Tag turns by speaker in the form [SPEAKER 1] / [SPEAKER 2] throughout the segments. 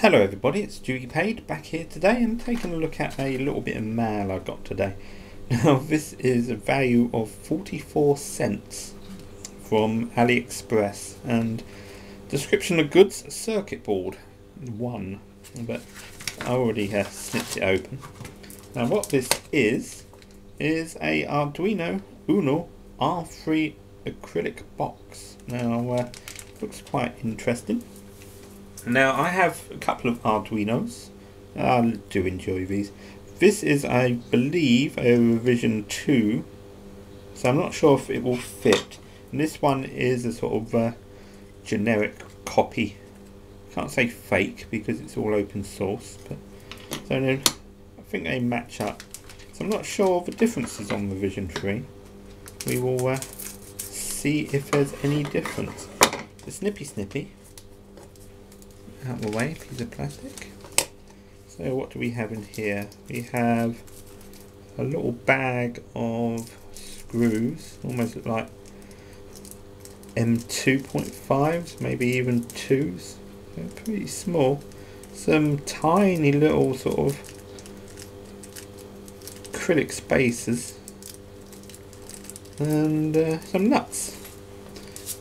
[SPEAKER 1] Hello everybody, it's Duty Paid back here today and taking a look at a little bit of mail I got today. Now this is a value of 44 cents from AliExpress and description of goods circuit board 1 but I already uh, snipped it open. Now what this is is a Arduino Uno R3 acrylic box. Now uh, looks quite interesting. Now I have a couple of Arduinos. I do enjoy these. This is, I believe, a revision 2. So I'm not sure if it will fit. And this one is a sort of uh, generic copy. Can't say fake because it's all open source. But so I think they match up. So I'm not sure of the differences on revision 3. We will uh, see if there's any difference. The snippy snippy out of the way, piece of plastic. So what do we have in here? We have a little bag of screws, almost like M2.5s, maybe even 2s. They're pretty small. Some tiny little sort of acrylic spacers and uh, some nuts.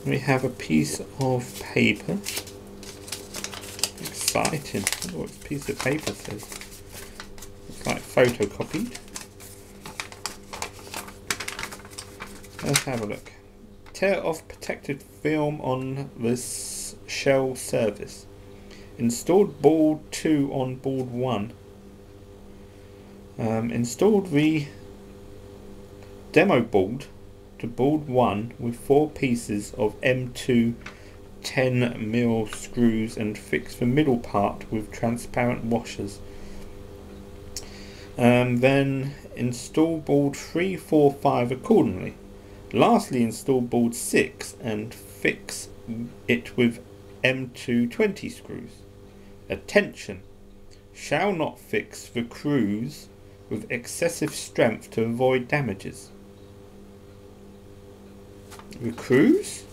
[SPEAKER 1] We have a piece of paper exciting. what this piece of paper says. It's like photocopied. Let's have a look. Tear off protected film on this shell surface. Installed board 2 on board 1. Um, installed the demo board to board 1 with four pieces of M2 10 mil screws and fix the middle part with transparent washers. Um, then install board 3, 4, 5 accordingly. Lastly install board 6 and fix it with M220 screws. Attention! Shall not fix the screws with excessive strength to avoid damages. The screws?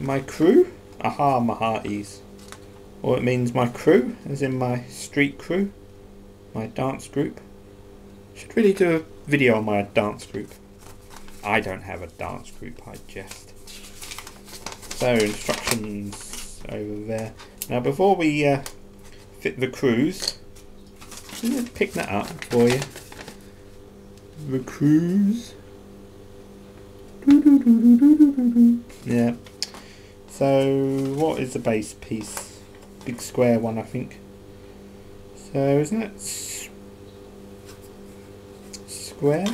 [SPEAKER 1] My crew. Aha, my hearties. Or it means my crew, as in my street crew, my dance group. Should really do a video on my dance group. I don't have a dance group, I jest. So, instructions over there. Now, before we uh, fit the crews, pick that up for you. The crews. Yeah. So what is the base piece? Big square one I think. So isn't that square?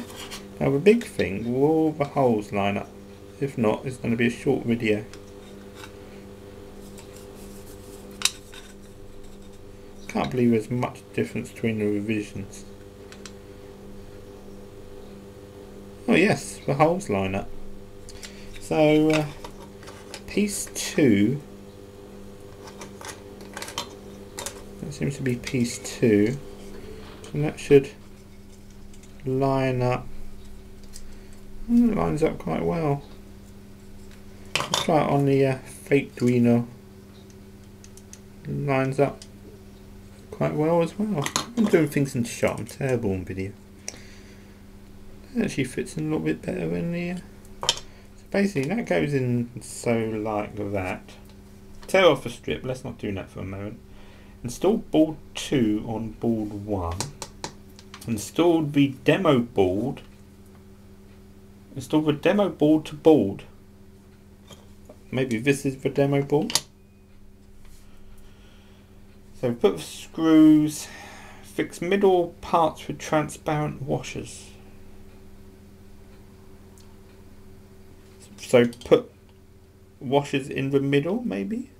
[SPEAKER 1] Now the big thing, will all the holes line up? If not, it's going to be a short video. Can't believe there's much difference between the revisions. Oh yes, the holes line up. So uh, piece two. That seems to be piece two. And that should line up. Hmm, lines up quite well. Let's try it on the uh, fake Duino. Lines up quite well as well. I'm doing things in shot. I'm terrible in video. It actually fits in a little bit better than the uh, basically that goes in so like that. Tear off a strip, let's not do that for a moment. Install board 2 on board 1. Install the demo board. Install the demo board to board. Maybe this is the demo board. So put screws, fix middle parts with transparent washers. So put washers in the middle, maybe?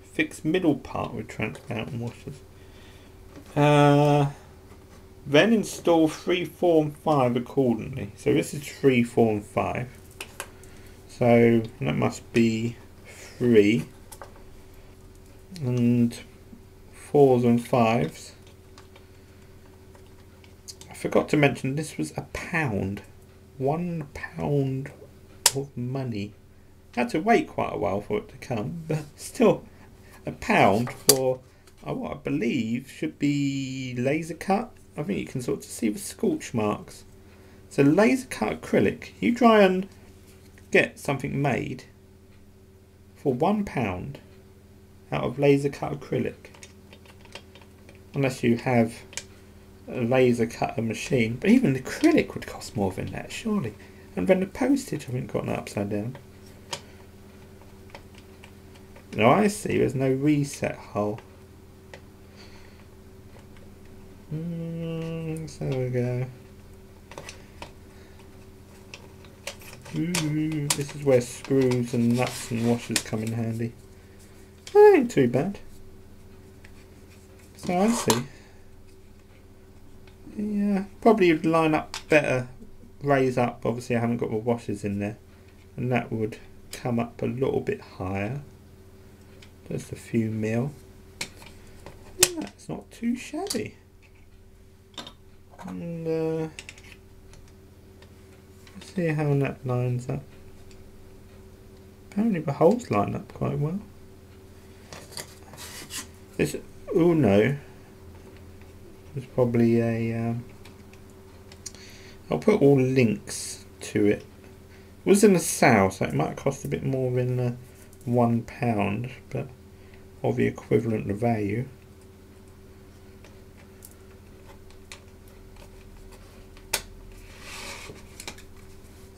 [SPEAKER 1] Fix middle part with transparent washers. Uh, then install 3, 4 and 5 accordingly. So this is 3, 4 and 5. So that must be 3. And 4s and 5s. I forgot to mention this was a pound one pound of money. Had to wait quite a while for it to come, but still a pound for uh, what I believe should be laser cut. I think you can sort of see the scorch marks. So laser cut acrylic. You try and get something made for one pound out of laser cut acrylic. Unless you have laser cutter machine. But even the acrylic would cost more than that, surely. And then the postage, I haven't got that upside down. No, I see. There's no reset hole. Mm, so we go. Ooh, this is where screws and nuts and washers come in handy. That ain't too bad. So I see. Yeah, probably would line up better, raise up. Obviously, I haven't got the washers in there, and that would come up a little bit higher. Just a few mil. That's not too shabby. And uh, let's see how that lines up. Apparently the holes line up quite well. This Uno is probably a. Um, I'll put all links to it. It was in the sale, so it might cost a bit more than uh, one pound, but of the equivalent of value.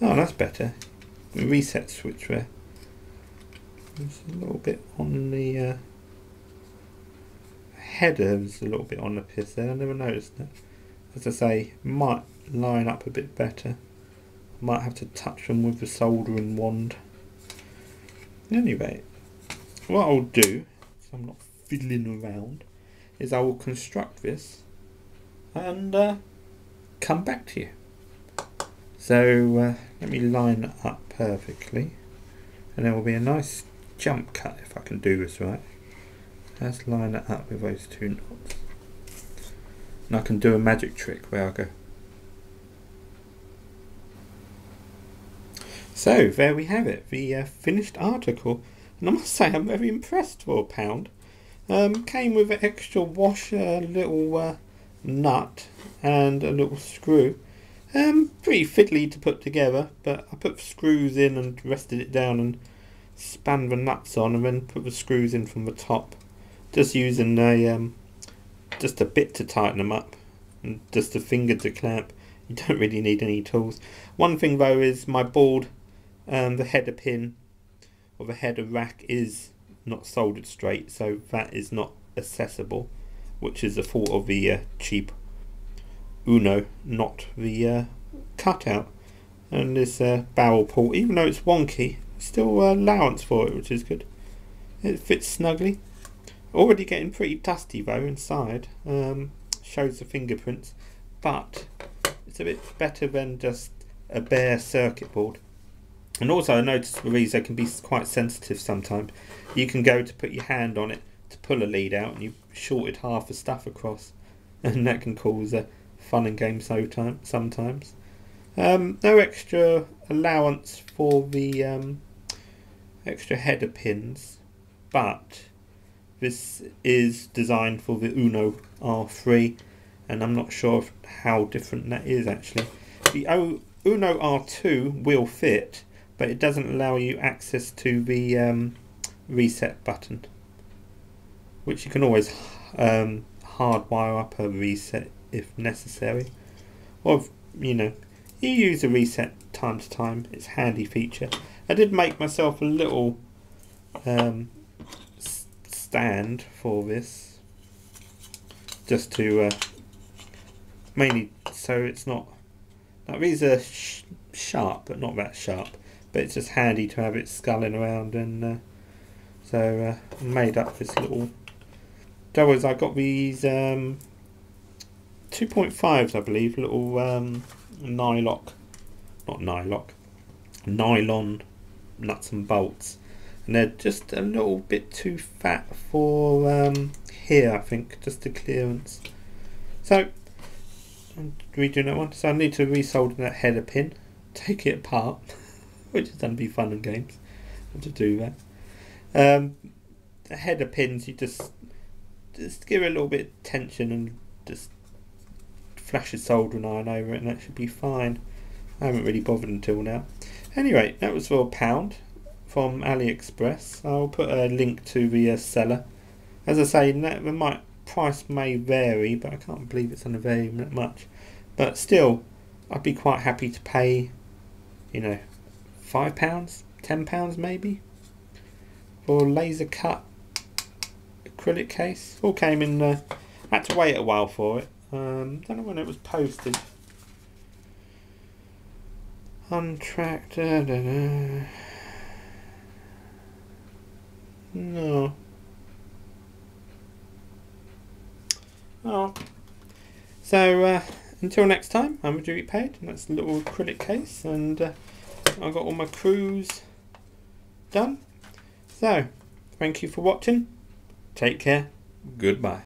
[SPEAKER 1] Oh, that's better. Reset switch there. It's a little bit on the uh, header. It's a little bit on the piss there. I never noticed that. As I say, might line up a bit better. Might have to touch them with the soldering wand. Anyway, what I'll do, so I'm not fiddling around, is I will construct this and uh, come back to you. So uh, let me line up perfectly and there will be a nice jump cut if I can do this right. Let's line it up with those two knots. And I can do a magic trick where I go. So there we have it, the uh, finished article. And I must say I'm very impressed for a pound. Um, came with an extra washer, little uh, nut and a little screw. Um, pretty fiddly to put together, but I put screws in and rested it down and span the nuts on and then put the screws in from the top. Just using a um, just a bit to tighten them up and just a finger to clamp. You don't really need any tools. One thing though is my board, um, the header pin or the header rack is not soldered straight, so that is not accessible, which is the fault of the uh, cheap Uno, not the uh, cutout. And this uh, barrel port even though it's wonky, still uh, allowance for it, which is good. It fits snugly. Already getting pretty dusty though inside. Um, shows the fingerprints, but it's a bit better than just a bare circuit board. And also I noticed these they can be quite sensitive sometimes. You can go to put your hand on it to pull a lead out and you've shorted half the stuff across. And that can cause a fun and game so time, sometimes. Um, no extra allowance for the um, extra header pins, but this is designed for the Uno R3 and I'm not sure how different that is actually. The o Uno R2 will fit but it doesn't allow you access to the um, reset button which you can always um, hardwire up a reset if necessary. Or, you know, you use a reset time to time. It's a handy feature. I did make myself a little um, stand for this. Just to, uh, mainly so it's not, now these are sh sharp, but not that sharp. But it's just handy to have it sculling around and uh, so uh, made up this little, that was, I got these um, 2.5s, I believe, little um, nylock, not nylock, nylon nuts and bolts. And they're just a little bit too fat for um, here, I think, just a clearance. So, I'm redoing that one. So I need to resolder that header pin, take it apart, which is going to be fun and games to do that. Um, the header pins, you just just give it a little bit of tension and just flash a soldering iron over it, and that should be fine. I haven't really bothered until now. Anyway, that was for a pound from AliExpress. I'll put a link to the uh, seller. As I say, that might price may vary, but I can't believe it's going to vary that much. But still, I'd be quite happy to pay, you know, five pounds, ten pounds maybe, for a laser cut acrylic case. All came in. Uh, had to wait a while for it. Um, don't know when it was posted. Untracked. Da, da, da. No. Oh. So, uh, until next time, I'm a Duty Paid, and that's a little acrylic case, and uh, I've got all my crews done. So, thank you for watching. Take care. Goodbye.